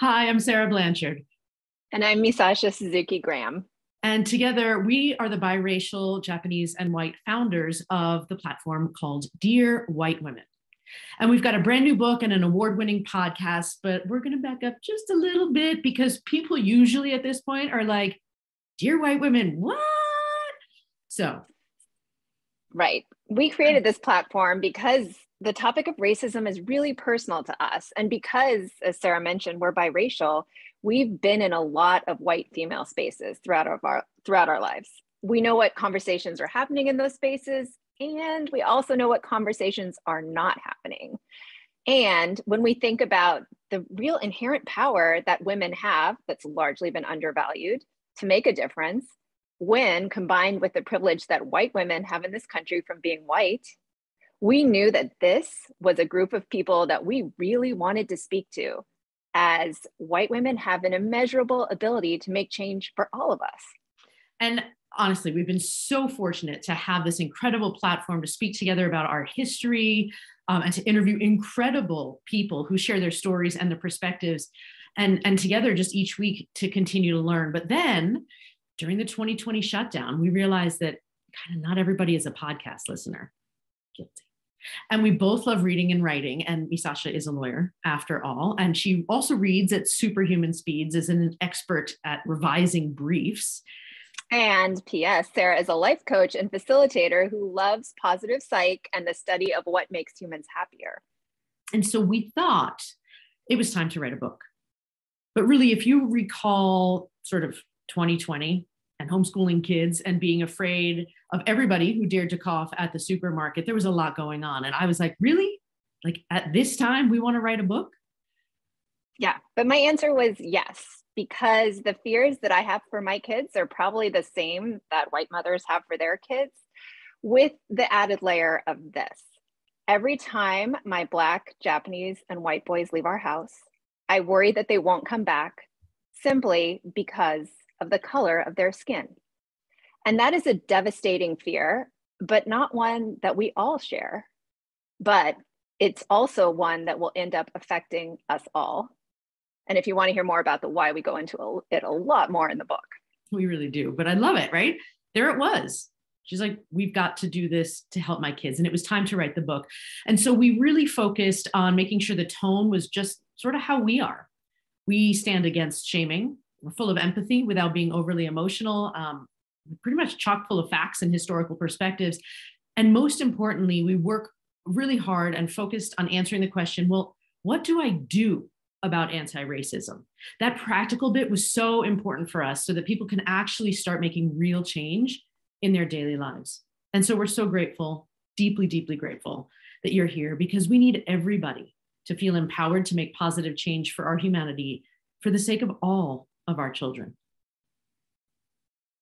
Hi, I'm Sara Blanchard. And I'm Misasha Suzuki Graham. And together, we are the biracial Japanese and white founders of the platform called Dear White Women. And we've got a brand new book and an award winning podcast, but we're going to back up just a little bit because people usually at this point are like, Dear White Women, what? So, right. We created this platform because the topic of racism is really personal to us. And because, as Sara mentioned, we're biracial, we've been in a lot of white female spaces throughout our, throughout our lives. We know what conversations are happening in those spaces, and we also know what conversations are not happening. And when we think about the real inherent power that women have, that's largely been undervalued to make a difference, when combined with the privilege that white women have in this country from being white we knew that this was a group of people that we really wanted to speak to as white women have an immeasurable ability to make change for all of us. And honestly, we've been so fortunate to have this incredible platform to speak together about our history um, and to interview incredible people who share their stories and their perspectives and, and together just each week to continue to learn. But then during the 2020 shutdown, we realized that kind of not everybody is a podcast listener. Guilty. And we both love reading and writing. And Misasha is a lawyer after all. And she also reads at superhuman speeds, is an expert at revising briefs. And P.S. Sara is a life coach and facilitator who loves positive psych and the study of what makes humans happier. And so we thought it was time to write a book. But really, if you recall sort of 2020, and homeschooling kids and being afraid of everybody who dared to cough at the supermarket. There was a lot going on. And I was like, really? Like at this time, we want to write a book? Yeah. But my answer was yes, because the fears that I have for my kids are probably the same that white mothers have for their kids, with the added layer of this. Every time my Black, Japanese, and white boys leave our house, I worry that they won't come back simply because of the color of their skin. And that is a devastating fear, but not one that we all share. But it's also one that will end up affecting us all. And if you want to hear more about the why, we go into it a lot more in the book. We really do. But I love it, right? There it was. She's like, we've got to do this to help my kids. And it was time to write the book. And so we really focused on making sure the tone was just sort of how we are. We stand against shaming, we're full of empathy without being overly emotional. Um, pretty much chock full of facts and historical perspectives. And most importantly, we work really hard and focused on answering the question well, what do I do about anti racism? That practical bit was so important for us so that people can actually start making real change in their daily lives. And so we're so grateful, deeply, deeply grateful that you're here because we need everybody to feel empowered to make positive change for our humanity for the sake of all of our children.